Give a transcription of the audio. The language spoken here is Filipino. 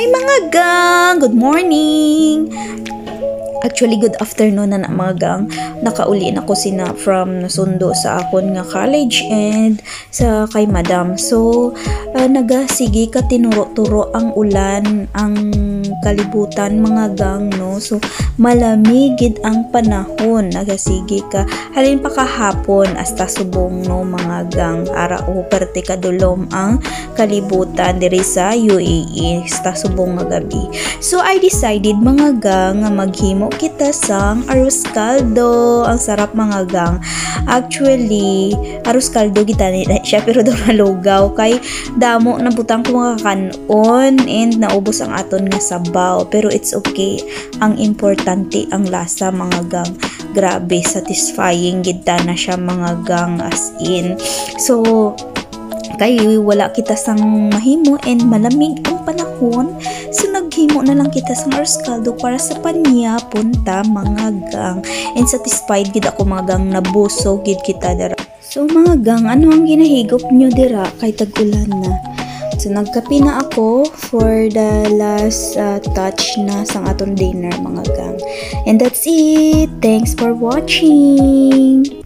Hi mga gang! Good morning! Actually, good afternoon na na mga gang. Nakauli na ko sina from nasundo sa akon nga college and sa kay madam. So, uh, nagasige ka tinuro-turo ang ulan, ang kalibutan mga gang, no? So, malamigid ang panahon. Nagasige ka. Halin pa kahapon, hasta subong, no, mga gang. Ara o perte kadulom ang kalibutan diri sa UAE. Hasta subong nga gabi. So, I decided mga gang nga maghimo kita sang arroz caldo. Ang sarap mga gang. Actually, arroz caldo kita ni siya pero daw nalugaw kay damo na butang ko mga kanon and naubos ang aton nga sabaw. Pero it's okay. Ang importante ang lasa mga gang. Grabe, satisfying gid na siya mga gang as in. So, kay wala kita sang mahimo and malamig ang panahon so naghimo na lang kita sang arroz caldo para sa panya punta mga gang. And satisfied gid ako mga gang nabuso gid kita dira. So mga gang ano ang ginahigop nyo dira kay tag-ulan na? So nagkape na ako for the last uh, touch na sang aton dinner mga gang. And that's it. Thanks for watching